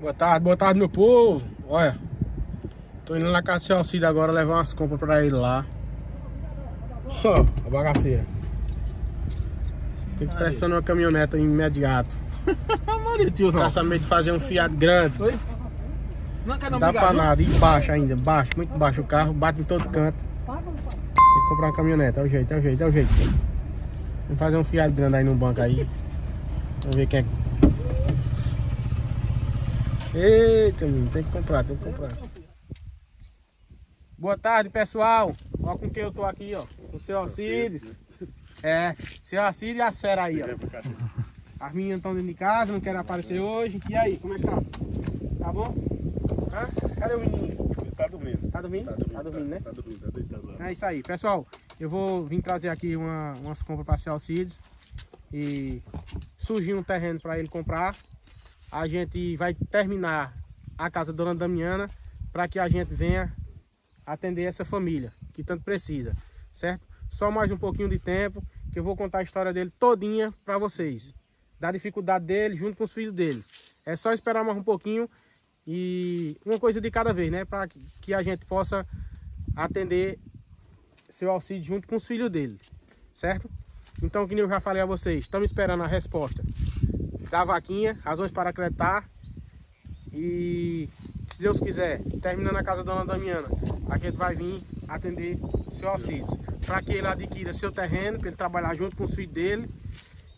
Boa tarde, boa tarde meu povo. Olha, tô indo na casa do seu auxílio agora levar umas compras pra ele lá. Ó, a bagaceira. Tem que pressionar uma caminhoneta imediato. Maria, tiozão. Caçamento de fazer um fiado grande. Oi? Não quer Não dá pra nada, e baixo ainda, baixo, muito baixo o carro, bate em todo canto. Tem que comprar uma caminhonete, é o jeito, é o jeito, é o jeito. Vamos fazer um fiado grande aí no banco aí. Vamos ver quem é. Eita, menino, tem que comprar, tem que comprar. Boa tarde, pessoal. Olha com quem eu tô aqui, ó. Com o seu Alcides. É, seu Alcides e as feras aí, ó. As meninas estão dentro de casa, não querem aparecer hoje. E aí, como é que tá? Tá bom? Hã? Cadê o menino? Tá dormindo. Tá dormindo? Tá dormindo, né? Tá dormindo, tá deitado lá. É isso aí. Pessoal, eu vou vir trazer aqui uma- umas compras para o Alcides. E surgiu um terreno para ele comprar. A gente vai terminar a casa da Dona Damiana para que a gente venha atender essa família que tanto precisa, certo? Só mais um pouquinho de tempo que eu vou contar a história dele todinha para vocês. Da dificuldade dele junto com os filhos deles. É só esperar mais um pouquinho e uma coisa de cada vez, né? Para que a gente possa atender seu auxílio junto com os filhos dele, certo? Então, que eu já falei a vocês, estamos esperando a resposta da vaquinha, razões para acreditar. E se Deus quiser, terminando a casa da Dona Damiana, a gente vai vir atender seu auxílio. Para que ele adquira seu terreno, para ele trabalhar junto com os filhos dele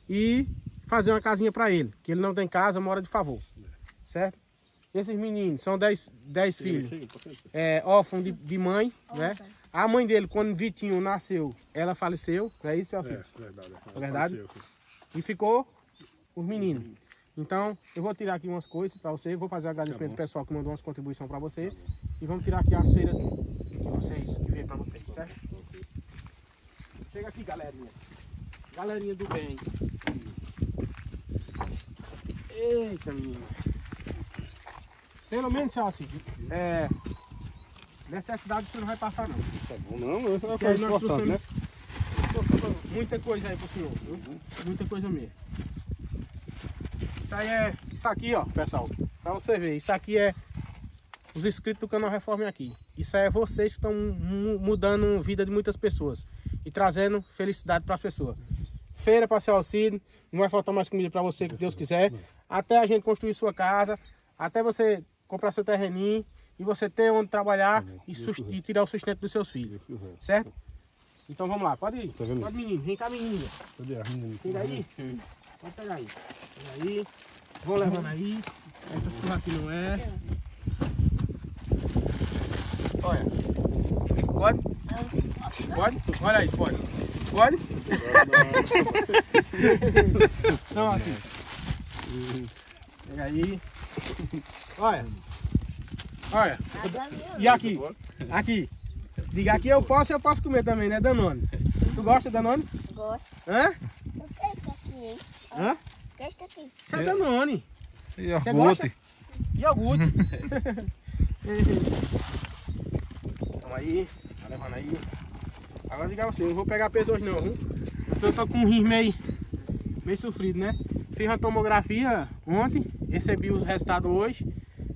e fazer uma casinha para ele. Que ele não tem casa, mora de favor. Certo? Esses meninos são 10 filhos é, órfão de, de mãe, né? A mãe dele, quando Vitinho nasceu, ela faleceu, não é isso, É, Celso? verdade. É verdade? Faleceu. E ficou os meninos. Então, eu vou tirar aqui umas coisas para você, vou fazer agradecimento do pessoal que mandou umas contribuições para você. E vamos tirar aqui as feiras que vocês, que veio para vocês, certo? Chega aqui, galerinha. Galerinha do bem. Eita, menino. Pelo menos, Celso, é... Necessidade você não vai passar, não. Tá bom, não, não é uma coisa importante, né? muita coisa aí pro senhor, viu? Muita coisa mesmo. Isso aí é. Isso aqui, ó, pessoal. Pra você ver, isso aqui é os inscritos do canal Reforme aqui. Isso aí é vocês que estão mu- mudando a vida de muitas pessoas e trazendo felicidade para as pessoas. Feira para seu auxílio, não vai faltar mais comida para você, que Deus quiser. Até a gente construir sua casa, até você comprar seu terreninho e você ter onde trabalhar e, sus- e tirar o sustento dos seus filhos. Certo? Então vamos lá, pode ir. Tá? Pode menino, vem cá menina. Cadê a menina? Pega aí. Pode pegar aí. Pega aí. Vão levando aí. Essas coisas aqui não é. Olha. Pode? Pode? Olha aí, pode. Pode? Não, assim. Pega aí. Olha. Olha. E aqui? Aqui. Diga aqui eu posso, eu posso comer também, né, Danone? Tu gosta, Danone? Gosto. Hã? O que é isso aqui, hein? Hã? O que é isso aqui? Isso é Danone. E Você gosta? Iogurte. Toma aí, tá levando aí. Agora diga você, eu não vou pegar peso hoje não, viu? Eu tô com um rim meio, meio sofrido, né? Fiz uma tomografia ontem, recebi os resultados hoje.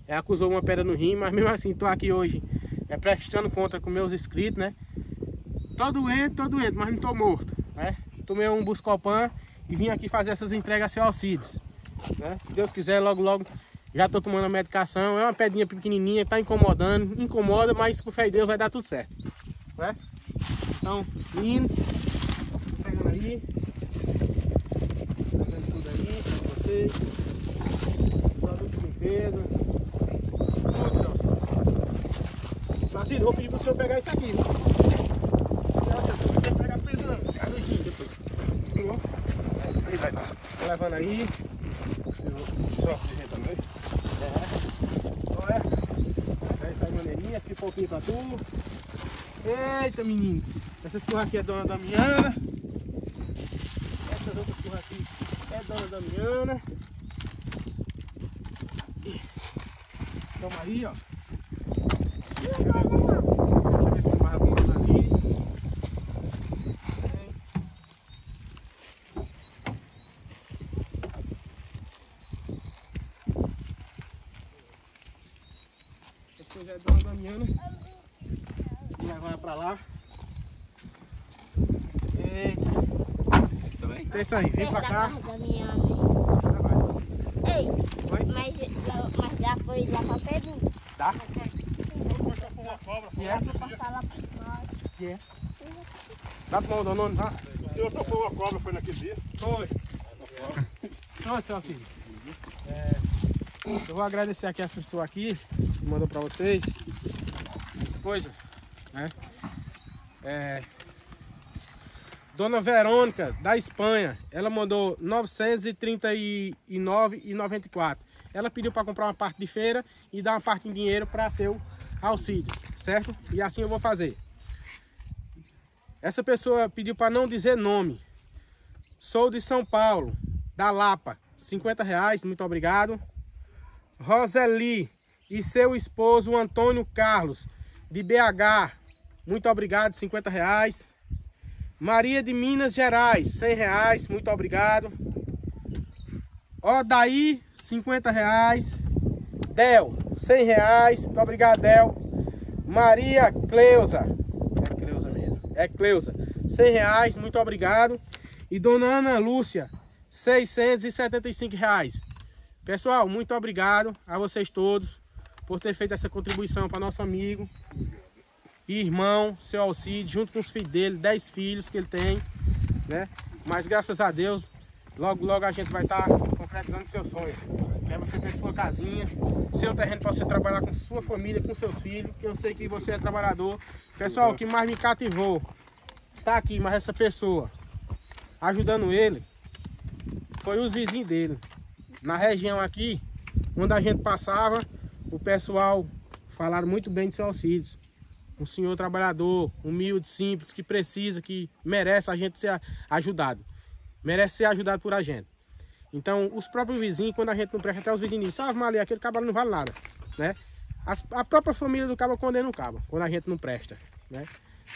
É, acusou uma pedra no rim, mas mesmo assim tô aqui hoje é, prestando conta com meus inscritos, né? Tô doente, tô doente, mas não tô morto, né? Tomei um Buscopan e vim aqui fazer essas entregas a seu auxílios né? Se Deus quiser, logo, logo já tô tomando a medicação. É uma pedrinha pequenininha, tá incomodando, incomoda, mas com fé em Deus vai dar tudo certo, né? Então, menino, pegando aí, pegando tudo aí pra vocês, produto de limpeza, tudo. Marcinho, vou pedir pro senhor pegar isso aqui, que pegar pesando, no rim depois. Aí vai, levando aí. Só de também? Olha. Aí sai maneirinha, pipoquinha pra tu. Eita, menino. Essas curras aqui é dona Damiana. Dona Damiana. E Toma aí, ó. Deixa eu ali. Essa coisa é dona Damiana. Vou levar pra lá. Eita. Então é isso aí, vem pra cá. Ei, Oi? mas, mas dá pra ir lá pra Pedrinho. Uma cobra, Que é? Pra passar lá pro fora. Que é? Dá pra mão, Danone, tá? O senhor topou uma cobra, foi naquele dia? Foi. Pronto, seu. É, eu vou agradecer aqui essa pessoa aqui, que mandou pra vocês essas coisas, né? É, Dona Verônica, da Espanha, ela mandou R$ 939,94. Ela pediu para comprar uma parte de feira e dar uma parte em dinheiro para seu auxílio, certo? E assim eu vou fazer. Essa pessoa pediu para não dizer nome. Sou de São Paulo, da Lapa, 50 reais, muito obrigado. Roseli e seu esposo Antônio Carlos, de BH, muito obrigado, 50 reais. Maria de Minas Gerais, 100 reais, muito obrigado. Odaí, 50 reais. Del, 100 reais, muito obrigado, Del. Maria Cleusa, é Cleusa mesmo, é Cleusa, 100 reais, muito obrigado. E Dona Ana Lúcia, 675 reais. Pessoal, muito obrigado a vocês todos por ter feito essa contribuição para nosso amigo irmão, seu Alcide, junto com os filhos dele, 10 filhos que ele tem, né? Mas graças a Deus, logo logo a gente vai estar concretizando seu sonho. É você ter sua casinha, seu terreno para você trabalhar com sua família, com seus filhos, que eu sei que você é trabalhador. Pessoal, o que mais me cativou, tá aqui, mas essa pessoa ajudando ele, foi os vizinhos dele. Na região aqui, onde a gente passava, o pessoal falaram muito bem de seu auxílio. Um senhor trabalhador, humilde, simples, que precisa, que merece a gente ser ajudado. Merece ser ajudado por a gente. Então, os próprios vizinhos, quando a gente não presta, até os vizinhos dizem, ah, Maria, aquele cabalo não vale nada, né? As- a própria família do cabo condena o cabo, quando a gente não presta, né?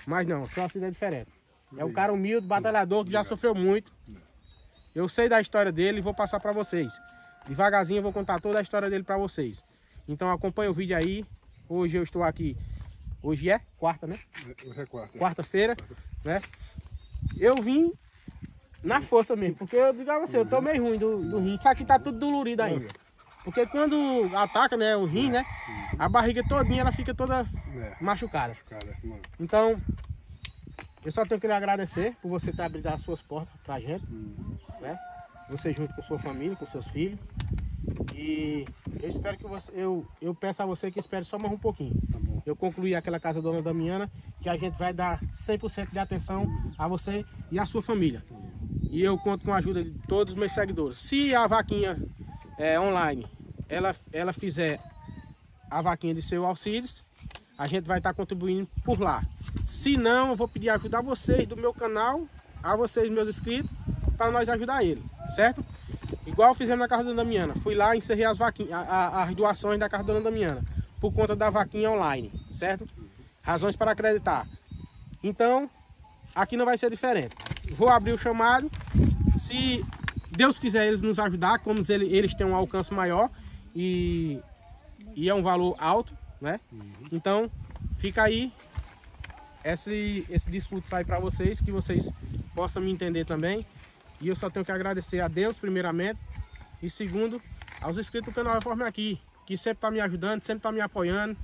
Mas não, só assim é diferente. É um cara humilde, batalhador, que já sofreu muito. Eu sei da história dele e vou passar para vocês. Devagarzinho eu vou contar toda a história dele para vocês. Então acompanha o vídeo aí. Hoje eu estou aqui. Hoje é quarta, né? Hoje é quarta. Quarta-feira, né? Eu vim na força mesmo, porque eu digo a você, eu tô meio ruim do, do rim. Isso aqui tá tudo dolorido ainda. Porque quando ataca, né, o rim, né? A barriga todinha ela fica toda É, machucada. cara, mano. Então, eu só tenho que lhe agradecer por você ter abrido as suas portas pra gente, né? Você junto com sua família, com seus filhos. E eu espero que você, eu, eu peço a você que espere só mais um pouquinho. Tá. Eu concluí aquela casa Dona Damiana, que a gente vai dar 100% de atenção a você e a sua família. E eu conto com a ajuda de todos os meus seguidores. Se a vaquinha é, online, ela, ela fizer a vaquinha de seu auxílio, a gente vai estar contribuindo por lá. Se não, eu vou pedir ajuda a vocês do meu canal, a vocês, meus inscritos, para nós ajudar ele, certo? Igual fizemos na casa da Dona Damiana. Fui lá e encerrei as, vaquinhas, as doações da casa da Dona Damiana, por conta da vaquinha online, certo? Razões para acreditar. Então, aqui não vai ser diferente. Vou abrir o chamado. Se Deus quiser eles nos ajudar, como ele- eles têm um alcance maior e, e é um valor alto, né? Então, fica aí esse, esse discurso aí para vocês, que vocês possam me entender também. E eu só tenho que agradecer a Deus, primeiramente, e segundo, aos inscritos do canal Reforma Aqui, que sempre está me ajudando, sempre está me apoiando,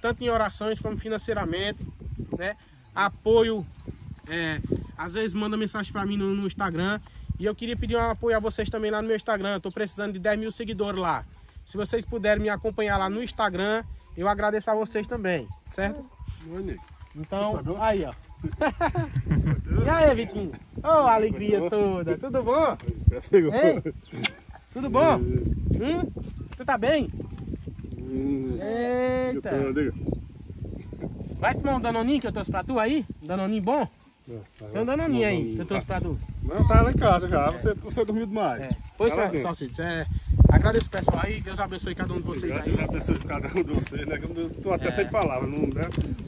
tanto em orações como financeiramente, né? Apoio, é, às vezes manda mensagem para mim no, no Instagram. E eu queria pedir um apoio a vocês também lá no meu Instagram. Estou precisando de 10 mil seguidores lá. Se vocês puderem me acompanhar lá no Instagram, eu agradeço a vocês também, certo? Então, aí, ó. e aí, Vitinho? Ô, alegria toda. Tudo bom? Ei, tudo bom? Hum? Tu tá bem? Hum. Eita. Vai tomar um danoninho que eu trouxe pra tu aí? Um danoninho bom? Tem um danoninho aí que eu trouxe pra tu. Não, tá lá em casa já. Você, você dormiu demais. É. Pois lá é, dentro. Salsides, é, Agradeço o pessoal aí, Deus abençoe cada um de vocês Obrigado, aí. Deus abençoe cada um de vocês, né? Eu tô até É. sem palavras, não né?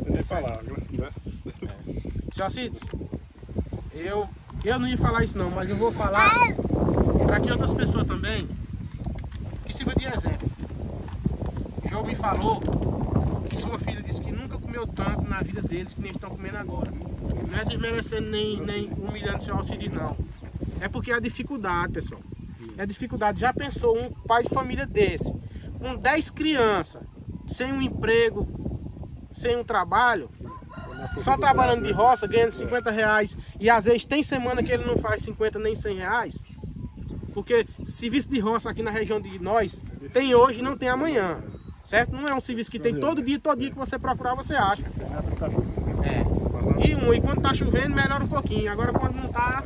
tem nem palavras, né? Senhor Alcides, eu, eu não ia falar isso não, mas eu vou falar para que outras pessoas também que sirva de exemplo. Me falou que sua filha disse que nunca comeu tanto na vida deles que nem estão comendo agora. Não é desmerecendo nem, nem humilhando o senhor Alcides não. É porque é a dificuldade, pessoal. É a dificuldade. Já pensou um pai de família desse, com 10 crianças, sem um emprego, sem um trabalho, só trabalhando de roça, ganhando 50 reais. E às vezes tem semana que ele não faz 50 nem 100 reais. Porque serviço de roça aqui na região de nós tem hoje e não tem amanhã. Certo? Não é um serviço que tem todo dia, todo dia que você procurar, você acha. É. E, um, e quando tá chovendo, melhora um pouquinho. Agora quando não tá,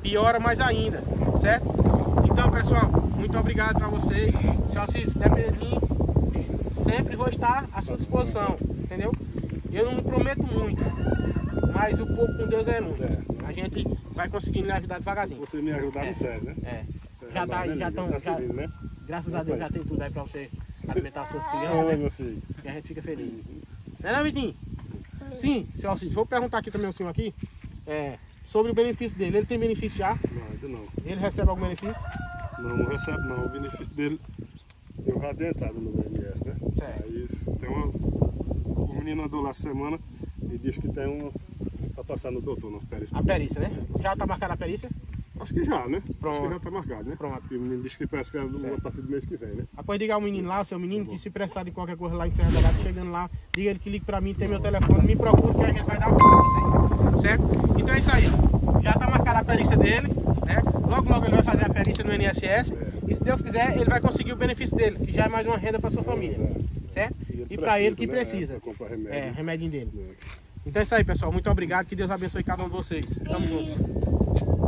piora mais ainda. Certo? Então, pessoal, muito obrigado para vocês. Se Alcides, depender de mim, sempre vou estar à sua disposição. Entendeu? Eu não prometo muito, mas o pouco com Deus é muito. A gente vai conseguindo lhe ajudar devagarzinho. Você me ajudar É. no sério, né? É. Já tá aí, já estão. Tá né? Graças a Deus já tem tudo aí pra você alimentar as suas crianças, Oi, né? meu filho. E a gente fica feliz. Né, não, Vitinho? Sim, seu Alcides, vou perguntar aqui também ao senhor aqui. é, sobre o benefício dele. Ele tem benefício já? Não, ainda não. Ele recebe algum benefício? Não, não recebe não. O benefício dele, eu já dei entrada no BNS, né? Certo. Aí tem uma. O menino andou lá semana e disse que tem um. pra passar no doutor, nas perícias. A perícia, né? Já tá marcada a perícia? Acho que já, né? Acho Pronto. que já tá marcado, né? Pronto. E o menino disse que parece que é a partir do mês que vem, né? Após diga ao menino lá, o seu menino, que se precisar de qualquer coisa lá em Serra Dourada, chegando lá, diga ele que ligue pra mim, tem meu telefone, me procure que a gente vai dar uma força pra vocês. Certo? Então é isso aí. Já tá marcada a perícia dele, né? Logo, logo ele vai fazer a perícia no INSS. E se Deus quiser, ele vai conseguir o benefício dele, que já é mais uma renda pra sua família. Certo? E pra ele que né? precisa. Pra comprar remédio. É, remedinho dele. né? Então é isso aí, pessoal. Muito obrigado. Que Deus abençoe cada um de vocês. Tamo junto.